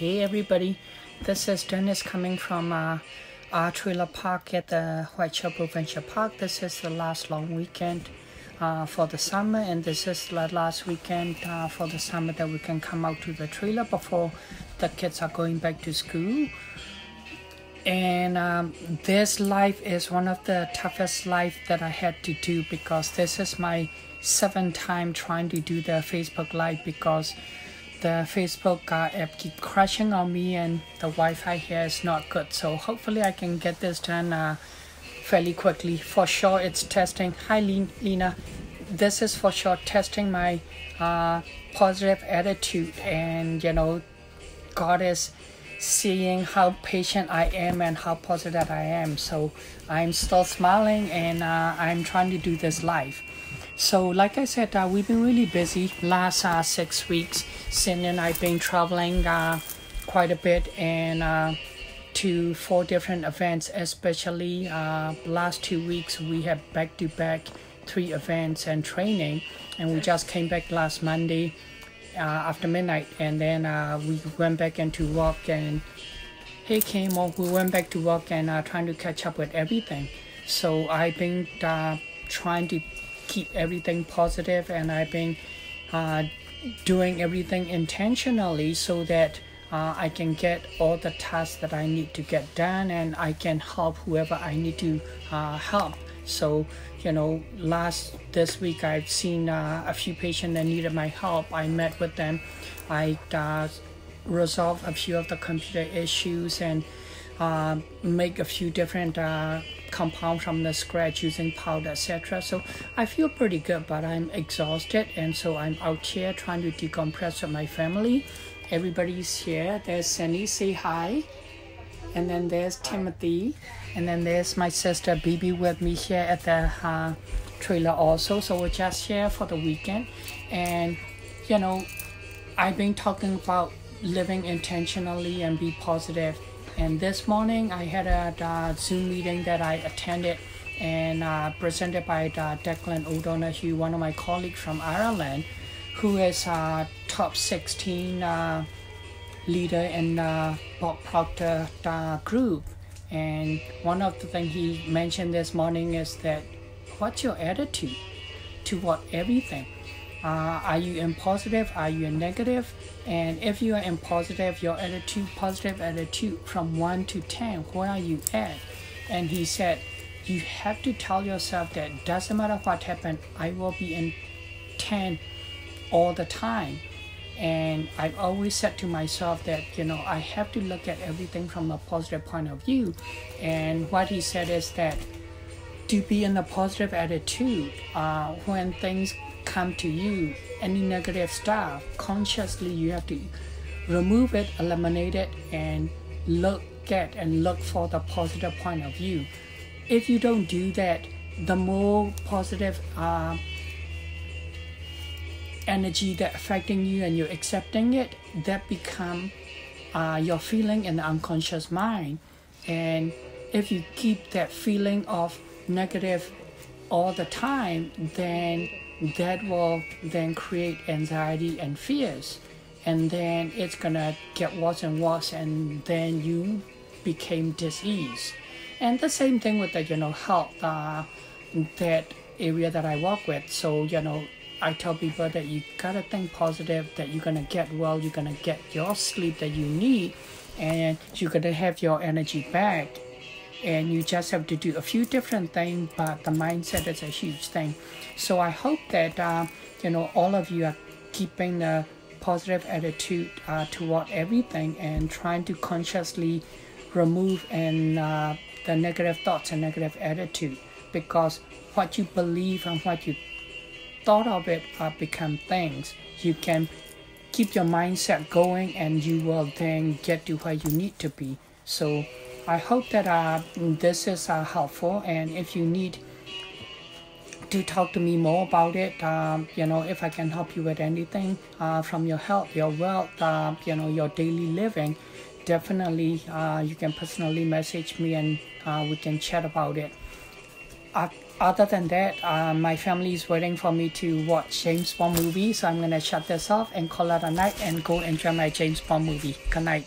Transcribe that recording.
hey everybody, this is Dennis coming from uh, our trailer park at the Whiteshell Provincial Park. This is the last long weekend uh, for the summer, and this is the last weekend uh, for the summer that we can come out to the trailer before the kids are going back to school. And um, this life is one of the toughest life that I had to do because this is my seventh time trying to do the Facebook Live because the Facebook uh, app keep crashing on me and the Wi-Fi here is not good. So hopefully I can get this done uh, fairly quickly. For sure it's testing. Hi Lena. This is for sure testing my uh, positive attitude and you know God is seeing how patient I am and how positive I am. So I'm still smiling and uh, I'm trying to do this live. So, like I said, uh, we've been really busy last uh, six weeks. Cindy and I've been traveling uh, quite a bit and uh, to four different events, especially uh, last two weeks we had back to back three events and training, and we just came back last Monday uh, after midnight, and then we went back into work and hey came on we went back to work and trying to catch up with everything. So I've been trying to keep everything positive and I've been uh, doing everything intentionally so that uh, I can get all the tasks that I need to get done and I can help whoever I need to uh, help. So, you know, last this week I've seen uh, a few patients that needed my help. I met with them. I uh, resolved a few of the computer issues and uh, make a few different uh, from the scratch using powder etc so i feel pretty good but i'm exhausted and so i'm out here trying to decompress with my family. Everybody's here. There's sandy say hi. And then there's timothy. And then there's my sister Bibi with me here at the uh, trailer also. So we're just here for the weekend. And you know i've been talking about living intentionally and be positive and this morning I had a Zoom meeting that I attended and uh, presented by uh, Declan O'Donoghue, one of my colleagues from Ireland, who is a top 16 uh, leader in the Bob Proctor uh, group. And one of the things he mentioned this morning is that what's your attitude toward everything? Uh, are you in positive? Are you in negative? And if you are in positive, your attitude, positive attitude from 1 to 10, where are you at? And he said, you have to tell yourself that doesn't matter what happened, I will be in 10 all the time. And I've always said to myself that, you know, I have to look at everything from a positive point of view. And what he said is that to be in a positive attitude uh, when things come to you, any negative stuff, consciously you have to remove it, eliminate it, and look at and look for the positive point of view. If you don't do that, the more positive uh, energy that affecting you and you're accepting it, that become uh, your feeling in the unconscious mind. And if you keep that feeling of negative all the time, then that will then create anxiety and fears. And then it's gonna get worse and worse and then you became disease and the same thing with the you know health uh, that area that i work with. So you know i tell people that you gotta think positive that you're gonna get well you're gonna get your sleep that you need and you're gonna have your energy back and you just have to do a few different things but the mindset is a huge thing. So i hope that uh, you know all of you are keeping a positive attitude uh, toward everything and trying to consciously remove and uh, the negative thoughts and negative attitude. Because what you believe and what you thought of it uh, become things. You can keep your mindset going and you will then get to where you need to be. So I hope that uh, this is uh, helpful and if you need to talk to me more about it, um, you know, if I can help you with anything uh, from your health, your wealth, uh, you know, your daily living, definitely uh, you can personally message me and uh, we can chat about it. uh, other than that, uh, my family is waiting for me to watch James Bond movie, so I'm gonna shut this off and call it a night and go enjoy my James Bond movie. Good night.